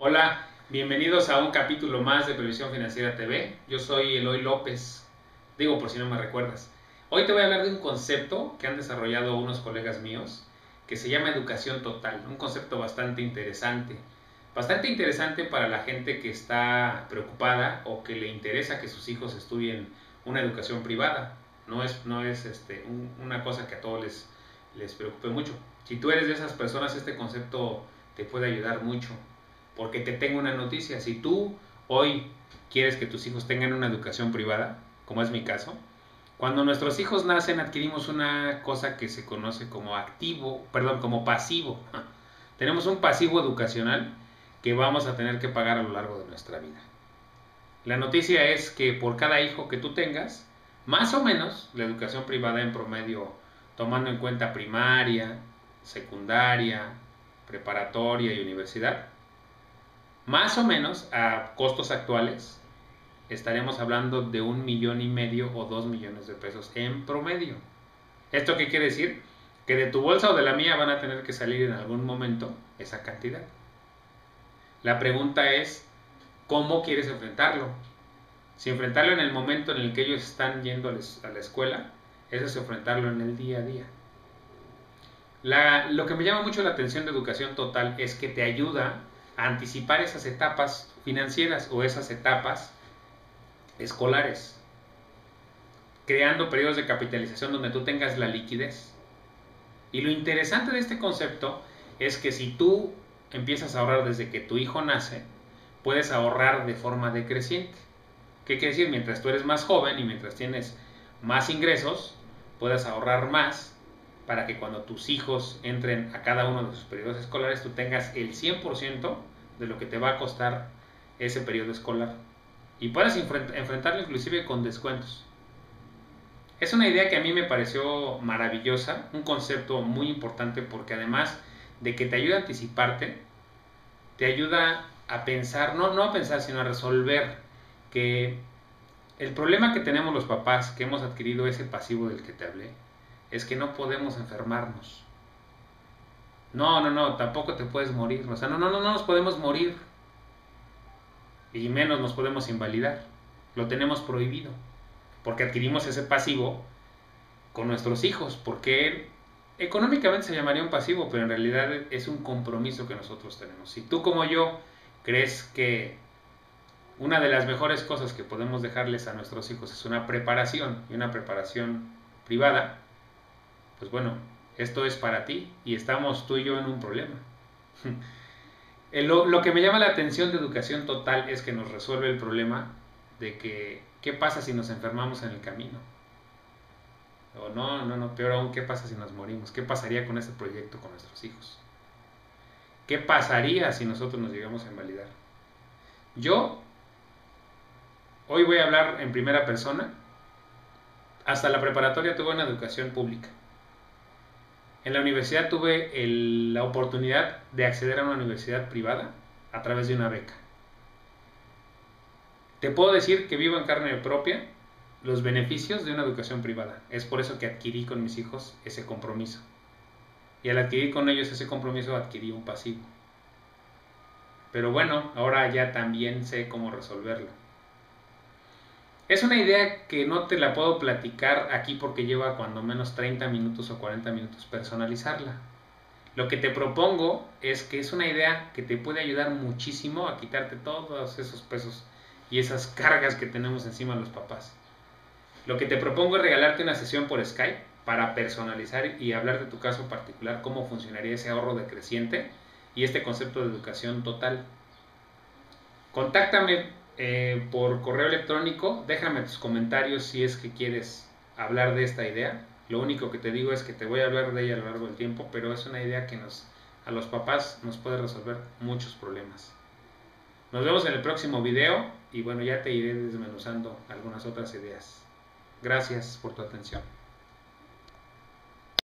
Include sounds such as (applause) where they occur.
Hola, bienvenidos a un capítulo más de Previsión Financiera TV. Yo soy Eloy López, digo por si no me recuerdas. Hoy te voy a hablar de un concepto que han desarrollado unos colegas míos que se llama educación total, un concepto bastante interesante. Bastante interesante para la gente que está preocupada o que le interesa que sus hijos estudien una educación privada. No es, no es este, una cosa que a todos les, les preocupe mucho. Si tú eres de esas personas, este concepto te puede ayudar mucho porque te tengo una noticia. Si tú hoy quieres que tus hijos tengan una educación privada, como es mi caso, cuando nuestros hijos nacen adquirimos una cosa que se conoce como activo, perdón, como pasivo. (laughs) Tenemos un pasivo educacional que vamos a tener que pagar a lo largo de nuestra vida. La noticia es que por cada hijo que tú tengas, más o menos la educación privada en promedio, tomando en cuenta primaria, secundaria, preparatoria y universidad, más o menos a costos actuales, estaremos hablando de un millón y medio o dos millones de pesos en promedio. ¿Esto qué quiere decir? Que de tu bolsa o de la mía van a tener que salir en algún momento esa cantidad. La pregunta es, ¿cómo quieres enfrentarlo? Si enfrentarlo en el momento en el que ellos están yendo a la escuela, eso es enfrentarlo en el día a día. lo que me llama mucho la atención de educación total es que te ayuda anticipar esas etapas financieras o esas etapas escolares, creando periodos de capitalización donde tú tengas la liquidez. Y lo interesante de este concepto es que si tú empiezas a ahorrar desde que tu hijo nace, puedes ahorrar de forma decreciente. ¿Qué quiere decir? Mientras tú eres más joven y mientras tienes más ingresos, puedas ahorrar más para que cuando tus hijos entren a cada uno de sus periodos escolares tú tengas el 100% de lo que te va a costar ese periodo escolar. Y puedas enfrentarlo inclusive con descuentos. Es una idea que a mí me pareció maravillosa, un concepto muy importante porque además de que te ayuda a anticiparte, te ayuda a pensar, no, no a pensar, sino a resolver que el problema que tenemos los papás que hemos adquirido ese pasivo del que te hablé, es que no podemos enfermarnos. No, no, no, tampoco te puedes morir. O sea, no, no, no, no nos podemos morir. Y menos nos podemos invalidar. Lo tenemos prohibido. Porque adquirimos ese pasivo con nuestros hijos. Porque económicamente se llamaría un pasivo, pero en realidad es un compromiso que nosotros tenemos. Si tú como yo crees que una de las mejores cosas que podemos dejarles a nuestros hijos es una preparación y una preparación privada, pues bueno, esto es para ti y estamos tú y yo en un problema. (laughs) lo, lo, que me llama la atención de educación total es que nos resuelve el problema de que, ¿qué pasa si nos enfermamos en el camino? O no, no, no, peor aún, ¿qué pasa si nos morimos? ¿Qué pasaría con este proyecto con nuestros hijos? ¿Qué pasaría si nosotros nos llegamos a invalidar? Yo hoy voy a hablar en primera persona. Hasta la preparatoria tuve una educación pública. En la universidad tuve la oportunidad de acceder a una universidad privada a través de una beca. Te puedo decir que vivo en carne propia los beneficios de una educación privada. Es por eso que adquirí con mis hijos ese compromiso. Y al adquirir con ellos ese compromiso adquirí un pasivo. Pero bueno, ahora ya también sé cómo resolverlo. Es una idea que no te la puedo platicar aquí porque lleva cuando menos 30 minutos o 40 minutos personalizarla. Lo que te propongo es que es una idea que te puede ayudar muchísimo a quitarte todos esos pesos y esas cargas que tenemos encima los papás. Lo que te propongo es regalarte una sesión por Skype para personalizar y hablar de tu caso particular, cómo funcionaría ese ahorro decreciente y este concepto de educación total. Contáctame eh, por correo electrónico. Déjame tus comentarios si es que quieres hablar de esta idea. Lo único que te digo es que te voy a hablar de ella a lo largo del tiempo, pero es una idea que nos, a los papás nos puede resolver muchos problemas. Nos vemos en el próximo video y bueno, ya te iré desmenuzando algunas otras ideas. Gracias por tu atención.